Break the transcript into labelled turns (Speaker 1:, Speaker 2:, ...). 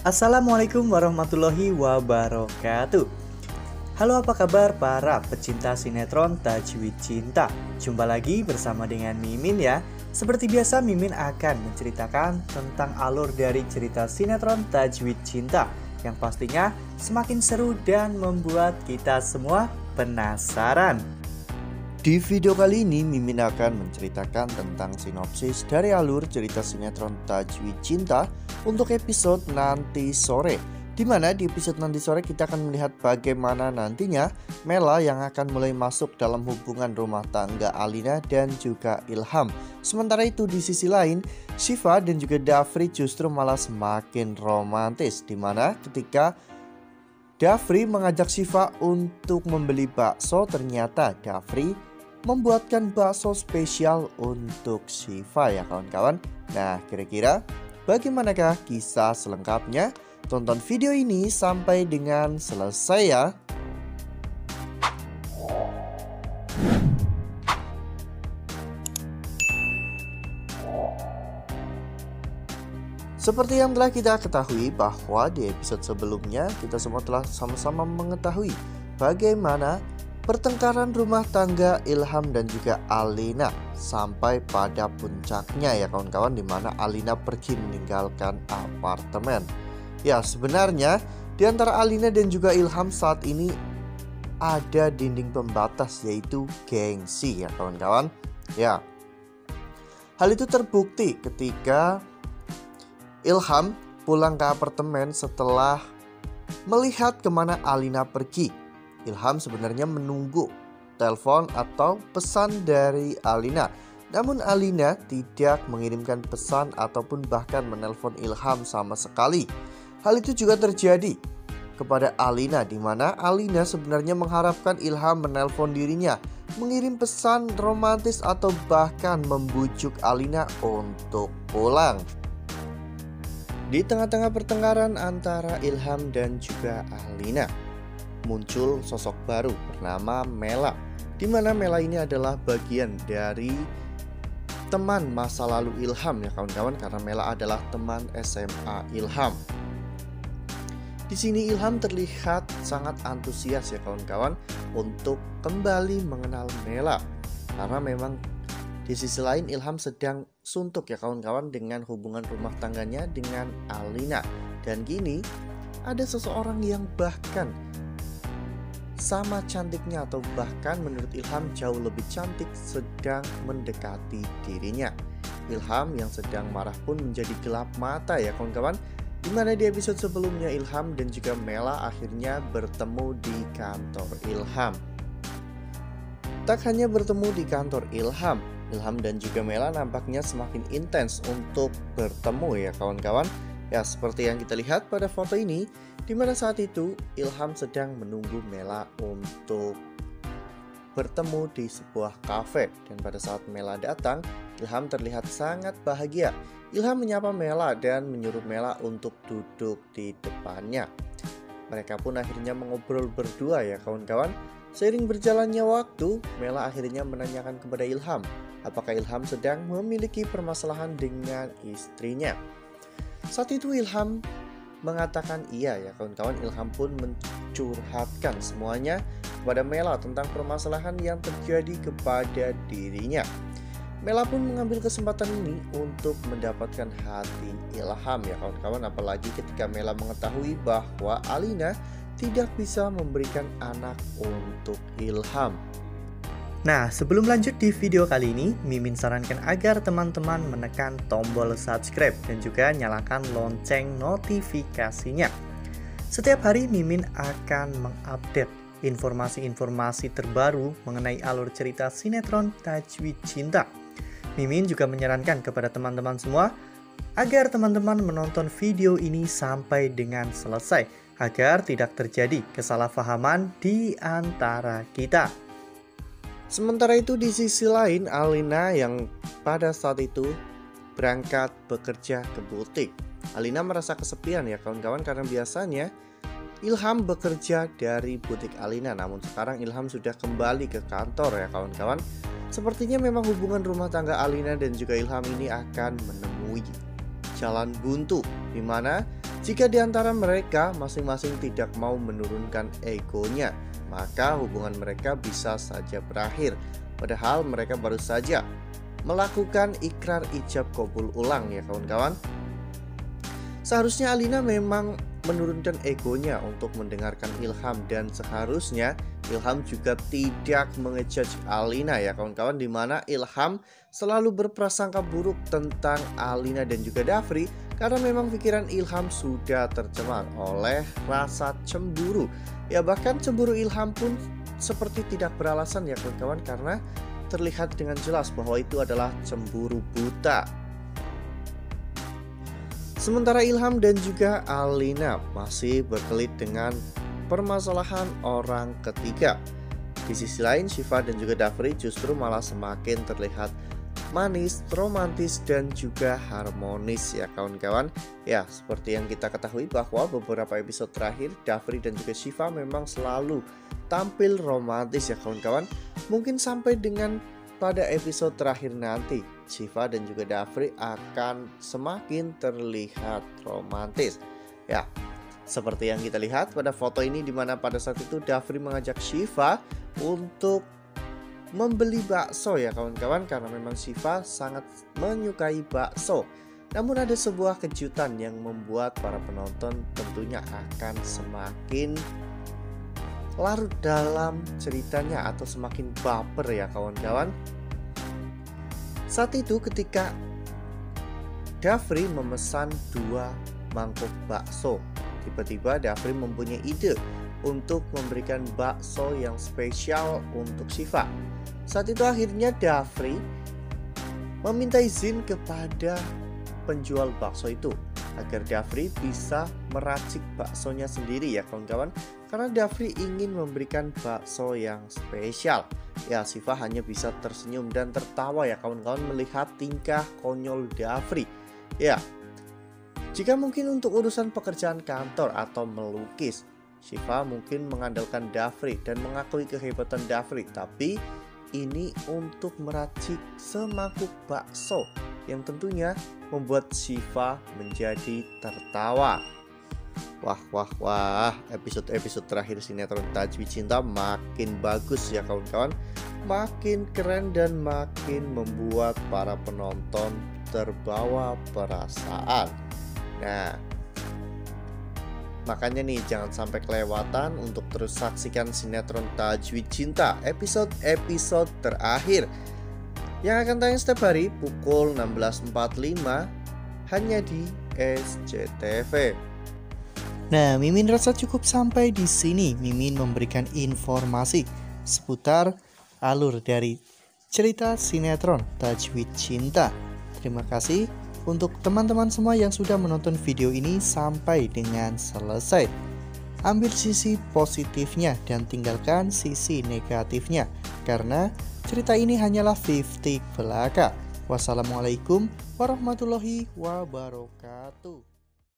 Speaker 1: Assalamualaikum warahmatullahi wabarakatuh. Halo apa kabar para pecinta sinetron Tajwid Cinta Jumpa lagi bersama dengan Mimin ya. Seperti biasa Mimin akan menceritakan tentang alur dari cerita sinetron Tajwid Cinta Yang pastinya semakin seru dan membuat kita semua penasaran di video kali ini, Mimin akan menceritakan tentang sinopsis dari alur cerita sinetron Tajwid Cinta untuk episode nanti sore. Di mana di episode nanti sore kita akan melihat bagaimana nantinya Mela yang akan mulai masuk dalam hubungan rumah tangga Alina dan juga Ilham. Sementara itu di sisi lain, Shiva dan juga Dafri justru malah semakin romantis di mana ketika Dafri mengajak Shiva untuk membeli bakso, ternyata Dafri membuatkan bakso spesial untuk Shiva ya kawan-kawan. Nah, kira-kira bagaimanakah kisah selengkapnya? Tonton video ini sampai dengan selesai ya. Seperti yang telah kita ketahui bahwa di episode sebelumnya kita semua telah sama-sama mengetahui bagaimana Pertengkaran rumah tangga Ilham dan juga Alina sampai pada puncaknya ya kawan-kawan di mana Alina pergi meninggalkan apartemen. Ya sebenarnya di antara Alina dan juga Ilham saat ini ada dinding pembatas yaitu gengsi ya kawan-kawan. Ya. Hal itu terbukti ketika Ilham pulang ke apartemen setelah melihat ke mana Alina pergi Ilham sebenarnya menunggu telepon atau pesan dari Alina. Namun Alina tidak mengirimkan pesan ataupun bahkan menelpon Ilham sama sekali. Hal itu juga terjadi kepada Alina di mana Alina sebenarnya mengharapkan Ilham menelpon dirinya, mengirim pesan romantis atau bahkan membujuk Alina untuk pulang. Di tengah-tengah pertengkaran antara Ilham dan juga Alina, muncul sosok baru bernama Mela. Di mana Mela ini adalah bagian dari teman masa lalu Ilham ya kawan-kawan karena Mela adalah teman SMA Ilham. Di sini Ilham terlihat sangat antusias ya kawan-kawan untuk kembali mengenal Mela karena memang di sisi lain Ilham sedang suntuk ya kawan-kawan dengan hubungan rumah tangganya dengan Alina dan kini ada seseorang yang bahkan sama cantiknya atau bahkan menurut Ilham jauh lebih cantik sedang mendekati dirinya. Ilham yang sedang marah pun menjadi gelap mata ya kawan-kawan. Di mana di episode sebelumnya Ilham dan juga Mela akhirnya bertemu di kantor Ilham. Tak hanya bertemu di kantor Ilham Ilham dan juga Mela nampaknya semakin intens untuk bertemu ya kawan-kawan Ya seperti yang kita lihat pada foto ini di mana saat itu Ilham sedang menunggu Mela untuk bertemu di sebuah kafe dan pada saat Mela datang, Ilham terlihat sangat bahagia. Ilham menyapa Mela dan menyuruh Mela untuk duduk di depannya. Mereka pun akhirnya mengobrol berdua ya kawan-kawan. Seiring berjalannya waktu, Mela akhirnya menanyakan kepada Ilham, apakah Ilham sedang memiliki permasalahan dengan istrinya. Saat itu Ilham mengatakan iya ya kawan-kawan Ilham pun mencurhatkan semuanya kepada Mela tentang permasalahan yang terjadi kepada dirinya. Mela pun mengambil kesempatan ini untuk mendapatkan hati Ilham ya kawan-kawan apalagi ketika Mela mengetahui bahwa Alina tidak bisa memberikan anak untuk Ilham. Nah, sebelum lanjut di video kali ini, Mimin sarankan agar teman-teman menekan tombol subscribe dan juga nyalakan lonceng notifikasinya. Setiap hari Mimin akan mengupdate informasi-informasi terbaru mengenai alur cerita sinetron Tajwid Cinta. Mimin juga menyarankan kepada teman-teman semua agar teman-teman menonton video ini sampai dengan selesai agar tidak terjadi kesalahpahaman di antara kita. Sementara itu di sisi lain Alina yang pada saat itu berangkat bekerja ke butik. Alina merasa kesepian ya kawan-kawan karena biasanya Ilham bekerja dari butik Alina namun sekarang Ilham sudah kembali ke kantor ya kawan-kawan. Sepertinya memang hubungan rumah tangga Alina dan juga Ilham ini akan menemui jalan buntu di mana Jika di antara mereka masing-masing tidak mau menurunkan egonya, maka hubungan mereka bisa saja berakhir. Padahal mereka baru saja melakukan ikrar ijab kabul ulang ya kawan-kawan. Seharusnya Alina memang menurunkan egonya untuk mendengarkan Ilham dan seharusnya Ilham juga tidak mengejudge Alina ya kawan-kawan di mana Ilham selalu berprasangka buruk tentang Alina dan juga Dafri karena memang pikiran Ilham sudah tercemar oleh rasa cemburu ya bahkan cemburu Ilham pun seperti tidak beralasan ya kawan-kawan karena terlihat dengan jelas bahwa itu adalah cemburu buta Sementara Ilham dan juga Alina masih berkelit dengan permasalahan orang ketiga. Di sisi lain, Shiva dan juga Dafri justru malah semakin terlihat manis, romantis, dan juga harmonis ya kawan-kawan. Ya, seperti yang kita ketahui bahwa beberapa episode terakhir, Dafri dan juga Shiva memang selalu tampil romantis ya kawan-kawan. Mungkin sampai dengan pada episode terakhir nanti, Shiva dan juga Dafri akan semakin terlihat romantis. Ya, seperti yang kita lihat pada foto ini di mana pada saat itu Dafri mengajak Shiva untuk membeli bakso ya kawan-kawan karena memang Shiva sangat menyukai bakso. Namun ada sebuah kejutan yang membuat para penonton tentunya akan semakin larut dalam ceritanya atau semakin baper ya kawan-kawan. Saat itu ketika Dafri memesan dua mangkuk bakso, tiba-tiba Dafri mempunyai ide untuk memberikan bakso yang spesial untuk Shiva. Saat itu akhirnya Dafri meminta izin kepada penjual bakso itu agar Dafri bisa meracik baksonya sendiri ya kawan-kawan karena Dafri ingin memberikan bakso yang spesial. Ya, Siva hanya bisa tersenyum dan tertawa ya kawan-kawan melihat tingkah konyol Dafri. Ya, jika mungkin untuk urusan pekerjaan kantor atau melukis, Siva mungkin mengandalkan Dafri dan mengakui kehebatan Dafri, tapi ini untuk meracik semangkuk bakso yang tentunya membuat Siva menjadi tertawa. Wah wah wah episode-episode terakhir sinetron Tajwi Cinta makin bagus ya kawan-kawan Makin keren dan makin membuat para penonton terbawa perasaan Nah Makanya nih jangan sampai kelewatan untuk terus saksikan sinetron Tajwid Cinta episode-episode terakhir yang akan tayang setiap hari pukul 16.45 hanya di SCTV.
Speaker 2: Nah, Mimin rasa cukup sampai di sini. Mimin memberikan informasi seputar alur dari cerita sinetron Tajwid Cinta. Terima kasih untuk teman-teman semua yang sudah menonton video ini sampai dengan selesai. Ambil sisi positifnya dan tinggalkan sisi negatifnya karena cerita ini hanyalah 50 belaka. Wassalamualaikum warahmatullahi wabarakatuh.